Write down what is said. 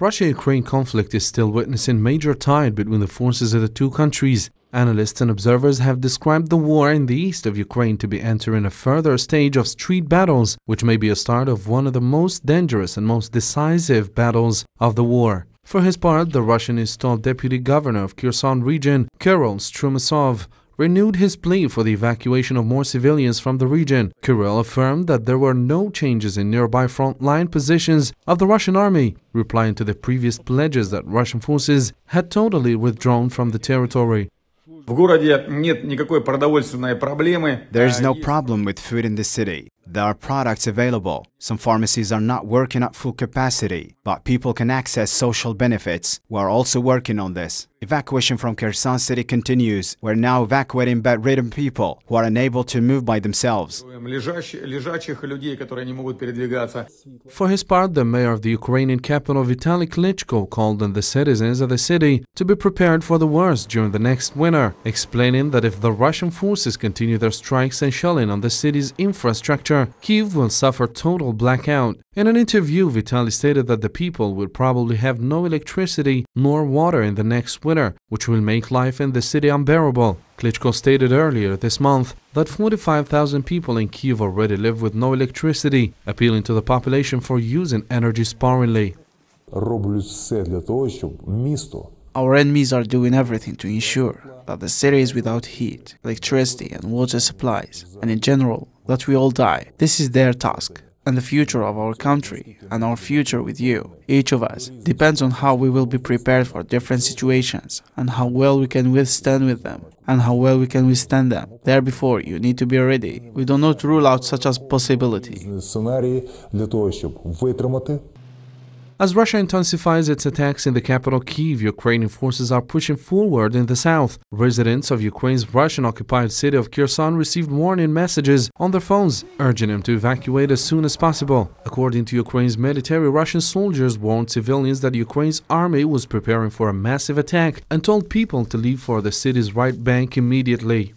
Russia-Ukraine conflict is still witnessing major tide between the forces of the two countries. Analysts and observers have described the war in the east of Ukraine to be entering a further stage of street battles, which may be a start of one of the most dangerous and most decisive battles of the war. For his part, the Russian installed deputy governor of Kherson region, Kirill Stremousov, renewed his plea for the evacuation of more civilians from the region. Kirill affirmed that there were no changes in nearby frontline positions of the Russian army, replying to the previous pledges that Russian forces had totally withdrawn from the territory. There is no problem with food in the city. There are products available. Some pharmacies are not working at full capacity, but people can access social benefits. We are also working on this. Evacuation from Kherson city continues. We're now evacuating bedridden people who are unable to move by themselves. For his part, the mayor of the Ukrainian capital, Vitaly Klitschko, called on the citizens of the city to be prepared for the worst during the next winter, explaining that if the Russian forces continue their strikes and shelling on the city's infrastructure, Kiev will suffer total total blackout. In an interview, Vitali stated that the people will probably have no electricity nor water in the next winter, which will make life in the city unbearable. Klitschko stated earlier this month that 45,000 people in Kiev already live with no electricity, appealing to the population for using energy sparingly. Our enemies are doing everything to ensure that the city is without heat, electricity, and water supplies, and in general, that we all die. This is their task, and the future of our country and our future with you, each of us, depends on how we will be prepared for different situations and how well we can withstand with them and how well we can withstand them. Therefore, you need to be ready. We do not rule out such a possibility. As Russia intensifies its attacks in the capital Kiev, Ukrainian forces are pushing forward in the south. Residents of Ukraine's Russian occupied city of Kherson received warning messages on their phones, urging them to evacuate as soon as possible. According to Ukraine's military, Russian soldiers warned civilians that Ukraine's army was preparing for a massive attack and told people to leave for the city's right bank immediately.